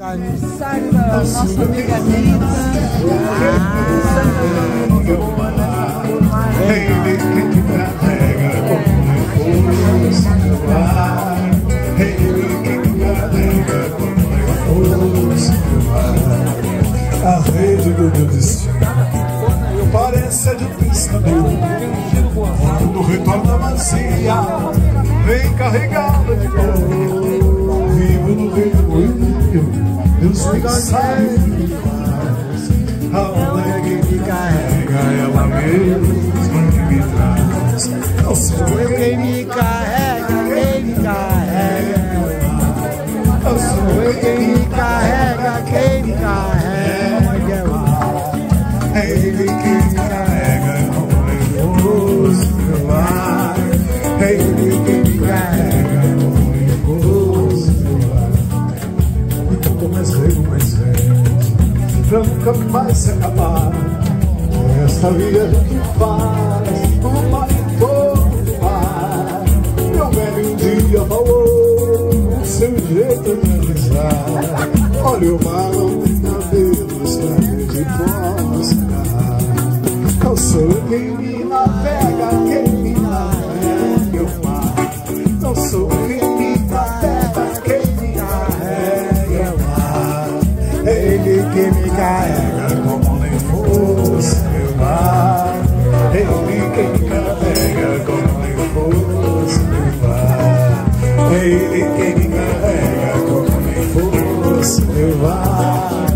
Aniversário da nossa amiga ar A rede do meu destino Parece de pista Quando retorna vazia Vem carregada de novo Sabe Aonde que me carrega ela mesma que me traz Não sou eu Quem me carrega, quem me carrega. não sou eu Quem me carrega, quem me carrega. É ele que me carrega como levou-se meu ar É ele que me carrega mais rego, mais velho. Pra nunca mais se acabar. Esta vida que faz O paletó do mar Meu velho um dia falou O seu jeito de realizar Olha o mar não tem cabelos Pra de mostrar Eu sou quem me navega Ele que me carrega Como nem fosse meu mar. Ele que me carrega Como nem fosse meu mar. Ele que me carrega Como nem fosse meu mar